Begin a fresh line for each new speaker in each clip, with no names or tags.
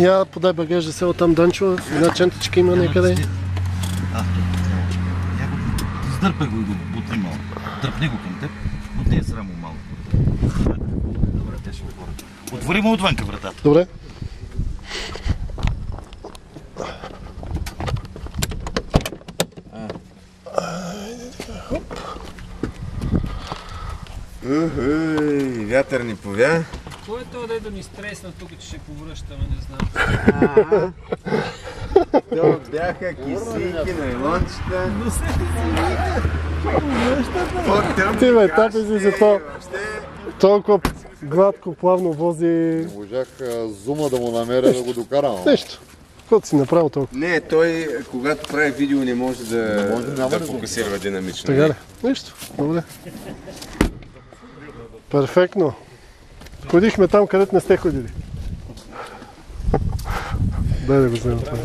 Я подай багаж да село там Данчо. Една чантичка има някъде.
А, я го издърпай го и го бутни малко. Дръпни го към теб, бутни я срамо малко. Добре, те ще отворят. Отвори му отвънка вратата.
Добре.
Ухуй, вятър ни повя.
Кой е това да е да ни стресна тук, че ще повръщаме, не знам.
То бяха кисийки, найлончета. По-тъмни
Ти, бе,
каши,
тапи си за
въобще.
Толкова гладко, плавно вози.
Можах зума да му намеря да го докарам.
Нещо. Каквото си направил толкова.
Не, той, когато прави видео, не може да,
Не може, няма
да
да
фокусира динамично.
Така ли? Нищо. Добре. Перфектно. Ходихме там, където не сте ходили. Дай да го взема това.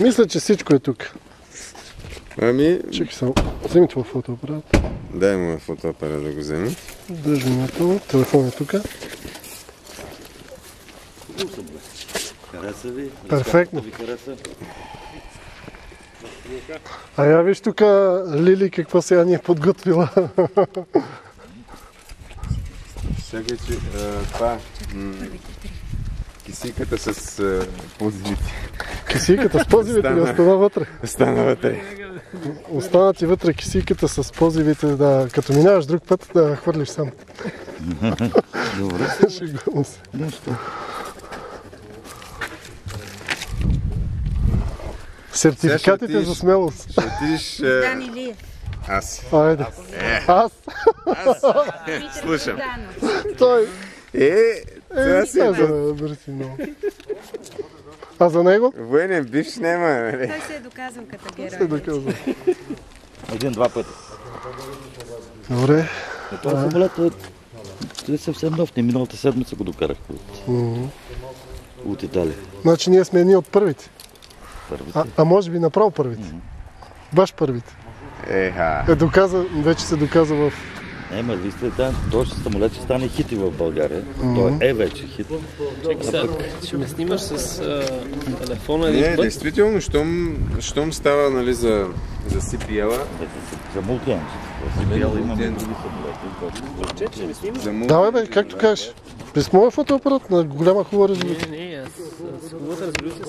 Мисля, че всичко е тук.
Ами,
Чакай само. Вземи това фотоапарат.
дай му фотоапарат да го взема.
Държи внимателно. Телефон е тук.
Хареса ви?
Перфектно. А я виж тук Лили какво сега ни е подготвила.
Чакай, че това... Кисиката с позивите.
Кисийката с позивите ли
Стана.
остана вътре?
Стана вътре.
Остана ти вътре кисийката с позивите, да, като минаваш друг път да хвърлиш сам.
Добре.
Шегувам се. Сертификатите за смелост.
Ще отидеш... а,
Дани Лиев.
Аз.
Айде. Аз?
Слушам.
Данов.
Той.
Е, това си е
Е, много. А за него?
военен бивш няма, нали?
Той се е доказал като
Се
герой.
доказва.
Един-два пъти.
Добре.
Но този самолет е, е съвсем нов. Не миналата седмица го докарах от, от Италия.
Значи ние сме едни от първите.
Първите.
А, а може би направо първите. Баш първите.
Еха.
Е, доказа, вече се доказа в...
Не, ма вижте, да, този самолет ще стане хит и в България. Той е вече хит.
Чакай сега, ще ме снимаш с а, телефона
Не,
един път.
действително, щом, щом става нали, за, за CPL-а,
За мултианж. В Сибиал имаме
мултианж.
други самолети.
Че, ме снимаш?
за.
Давай бе, както кажеш. През моя фотоапарат на голяма хубава резолюция.
Не, не, аз с хубавата резолюция